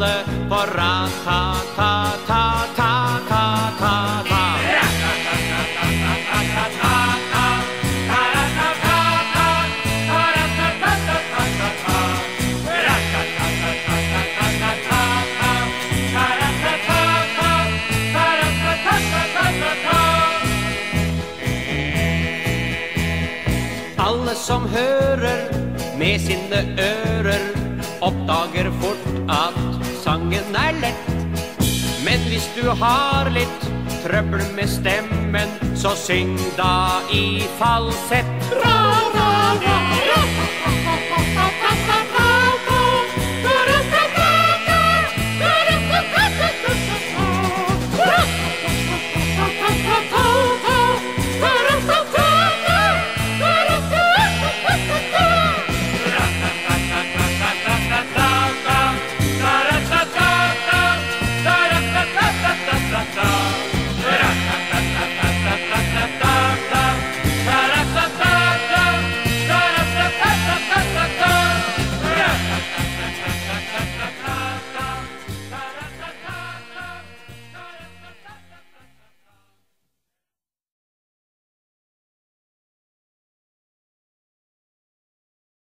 tralle på ra-ta-ta-ta-ta-ta-ta-ta. Alle som hører med sine ører, oppdager fort at sangen er lett. Men hvis du har litt trøbbel med stemmen, så syng da i falsett. Ra, ra,